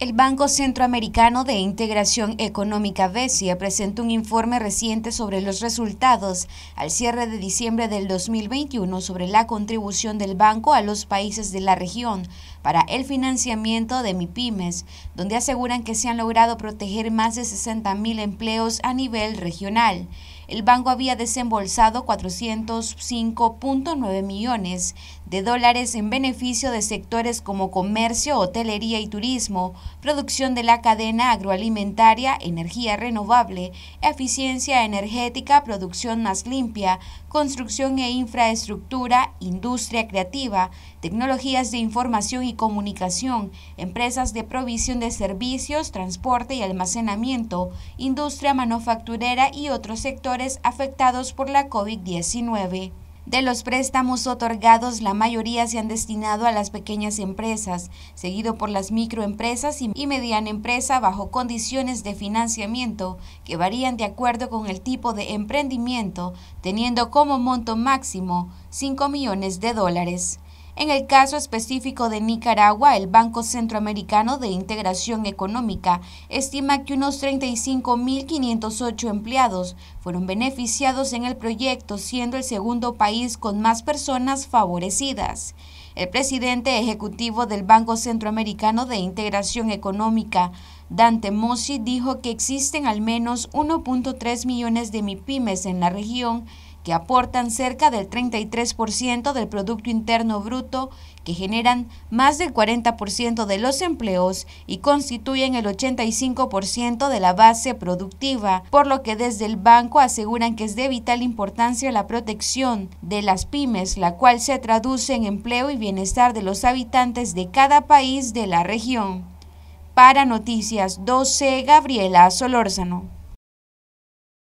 El Banco Centroamericano de Integración Económica BESIA presentó un informe reciente sobre los resultados al cierre de diciembre del 2021 sobre la contribución del banco a los países de la región para el financiamiento de MIPIMES, donde aseguran que se han logrado proteger más de 60.000 empleos a nivel regional. El banco había desembolsado 405.9 millones de dólares en beneficio de sectores como comercio, hotelería y turismo, producción de la cadena agroalimentaria, energía renovable, eficiencia energética, producción más limpia, construcción e infraestructura, industria creativa, tecnologías de información y comunicación, empresas de provisión de servicios, transporte y almacenamiento, industria manufacturera y otros sectores afectados por la COVID-19. De los préstamos otorgados, la mayoría se han destinado a las pequeñas empresas, seguido por las microempresas y mediana empresa bajo condiciones de financiamiento que varían de acuerdo con el tipo de emprendimiento, teniendo como monto máximo 5 millones de dólares. En el caso específico de Nicaragua, el Banco Centroamericano de Integración Económica estima que unos 35.508 empleados fueron beneficiados en el proyecto, siendo el segundo país con más personas favorecidas. El presidente ejecutivo del Banco Centroamericano de Integración Económica, Dante Mossi, dijo que existen al menos 1.3 millones de MIPIMES en la región que aportan cerca del 33% del Producto Interno Bruto, que generan más del 40% de los empleos y constituyen el 85% de la base productiva, por lo que desde el banco aseguran que es de vital importancia la protección de las pymes, la cual se traduce en empleo y bienestar de los habitantes de cada país de la región. Para Noticias 12, Gabriela Solórzano.